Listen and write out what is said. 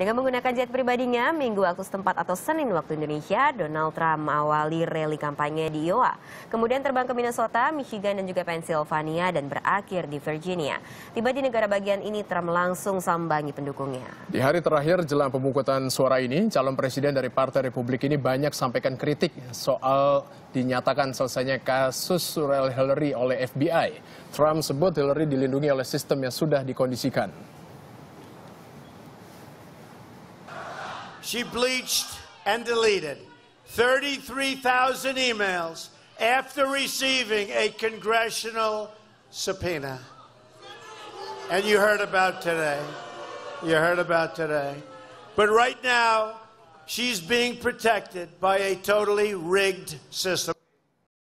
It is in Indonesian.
Dengan menggunakan jet pribadinya, minggu waktu setempat atau Senin waktu Indonesia, Donald Trump mengawali rally kampanye di Iowa. Kemudian terbang ke Minnesota, Michigan, dan juga Pennsylvania dan berakhir di Virginia. Tiba di negara bagian ini, Trump langsung sambangi pendukungnya. Di hari terakhir jelang pemungutan suara ini, calon presiden dari Partai Republik ini banyak sampaikan kritik soal dinyatakan selesainya kasus Hillary oleh FBI. Trump sebut Hillary dilindungi oleh sistem yang sudah dikondisikan. She bleached and deleted 33,000 emails after receiving a congressional subpoena. And you heard about today. You heard about today. But right now, she's being protected by a totally rigged system.